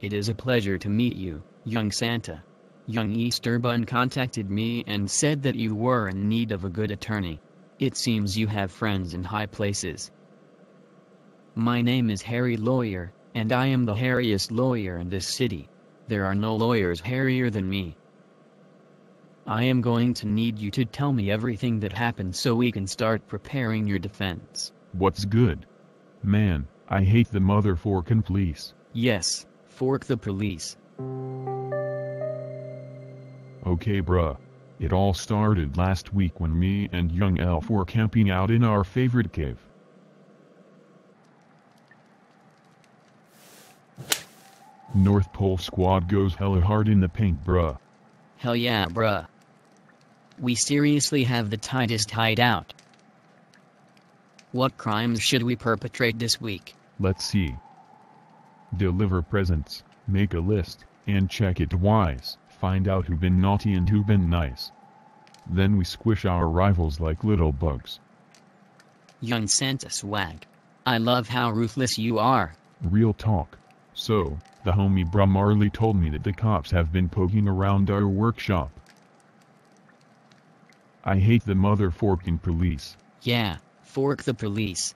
It is a pleasure to meet you, young Santa. Young Easterbun contacted me and said that you were in need of a good attorney. It seems you have friends in high places. My name is Harry Loyer, and I am the hairiest lawyer in this city. There are no lawyers hairier than me. I am going to need you to tell me everything that happened so we can start preparing your defense. What's good? Man, I hate the mother motherforkin' police. Yes, fork the police. Okay bruh. It all started last week when me and young elf were camping out in our favorite cave. North Pole Squad goes hella hard in the paint bruh. Hell yeah, bruh. We seriously have the tightest hideout. What crimes should we perpetrate this week? Let's see. Deliver presents, make a list, and check it twice, find out who been naughty and who been nice. Then we squish our rivals like little bugs. Young Santa swag. I love how ruthless you are. Real talk. So, the homie Bra Marley told me that the cops have been poking around our workshop. I hate the motherforking police. Yeah, fork the police.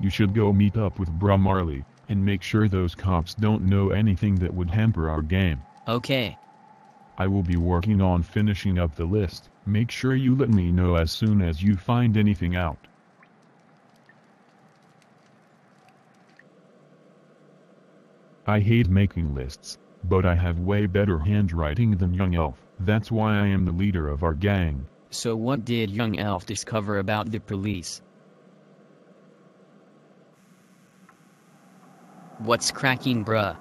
You should go meet up with Bra Marley, and make sure those cops don't know anything that would hamper our game. Okay. I will be working on finishing up the list, make sure you let me know as soon as you find anything out. I hate making lists, but I have way better handwriting than Young Elf, that's why I am the leader of our gang. So what did young elf discover about the police? What's cracking bruh?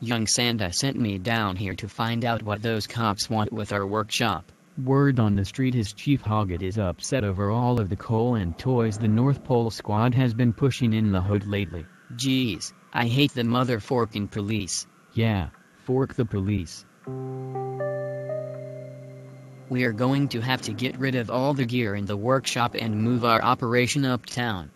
Young Santa sent me down here to find out what those cops want with our workshop. Word on the street is Chief Hoggett is upset over all of the coal and toys the North Pole Squad has been pushing in the hood lately. Geez, I hate the motherforking police. Yeah, fork the police. We are going to have to get rid of all the gear in the workshop and move our operation uptown.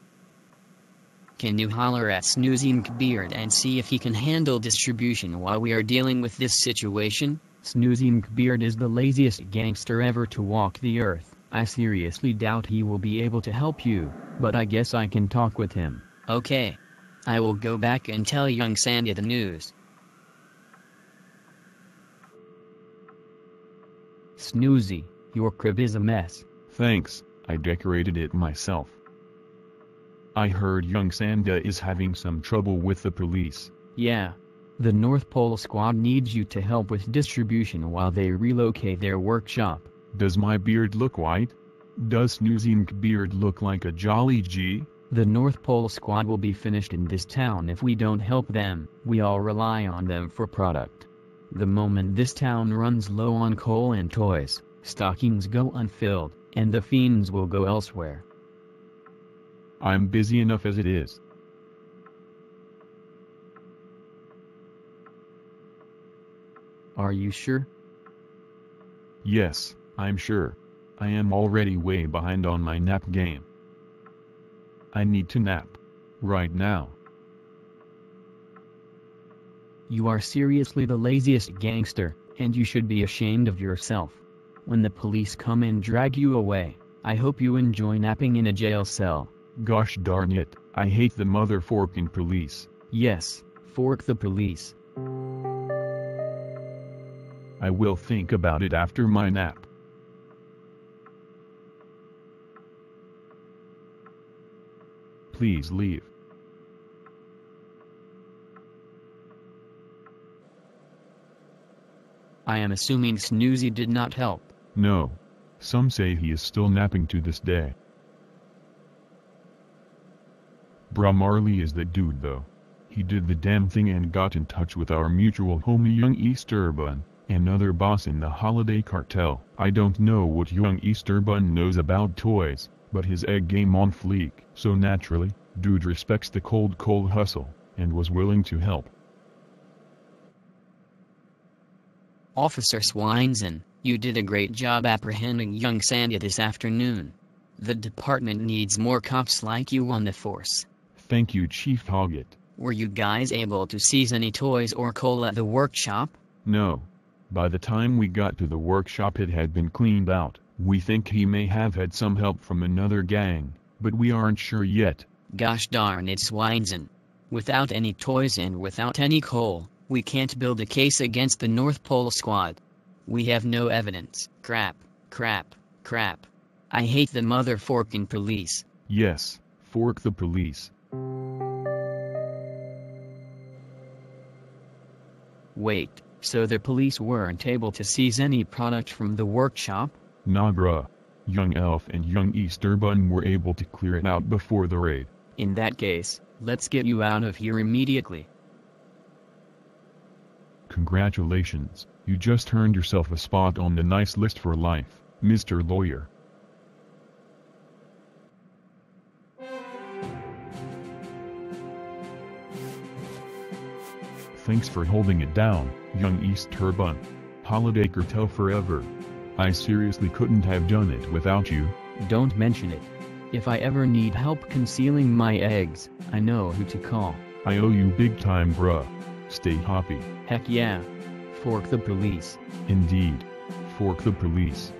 Can you holler at Snoozy McBeard and see if he can handle distribution while we are dealing with this situation? Snoozy McBeard is the laziest gangster ever to walk the earth. I seriously doubt he will be able to help you, but I guess I can talk with him. Okay. I will go back and tell young Santa the news. Snoozy, your crib is a mess. Thanks, I decorated it myself. I heard young Santa is having some trouble with the police. Yeah. The North Pole Squad needs you to help with distribution while they relocate their workshop. Does my beard look white? Does Snoozy McBeard look like a jolly G? The North Pole Squad will be finished in this town if we don't help them. We all rely on them for product. The moment this town runs low on coal and toys, stockings go unfilled, and the fiends will go elsewhere. I'm busy enough as it is. Are you sure? Yes, I'm sure. I am already way behind on my nap game. I need to nap. Right now. You are seriously the laziest gangster, and you should be ashamed of yourself. When the police come and drag you away, I hope you enjoy napping in a jail cell. Gosh darn it, I hate the motherforking police. Yes, fork the police. I will think about it after my nap. Please leave. I am assuming Snoozy did not help. No. Some say he is still napping to this day. Bra Marley is the dude though. He did the damn thing and got in touch with our mutual homie Young Easterbun, another boss in the holiday cartel. I don't know what Young Easterbun knows about toys, but his egg game on fleek. So naturally, dude respects the cold coal hustle, and was willing to help. Officer Swinesen, you did a great job apprehending young Santa this afternoon. The department needs more cops like you on the force. Thank you Chief Hoggett. Were you guys able to seize any toys or coal at the workshop? No. By the time we got to the workshop it had been cleaned out. We think he may have had some help from another gang, but we aren't sure yet. Gosh darn it Swinson. Without any toys and without any coal, we can't build a case against the North Pole Squad. We have no evidence. Crap, crap, crap. I hate the motherforking police. Yes, fork the police. Wait, so the police weren't able to seize any product from the workshop? Nah bruh. Young Elf and Young Easterbun were able to clear it out before the raid. In that case, let's get you out of here immediately. Congratulations, you just earned yourself a spot on the nice list for life, Mr. Loyer. Thanks for holding it down, young Easterbun. Holiday Cartel forever. I seriously couldn't have done it without you. Don't mention it. If I ever need help concealing my eggs, I know who to call. I owe you big time bruh. Stay hoppy. Heck yeah. Fork the police. Indeed. Fork the police.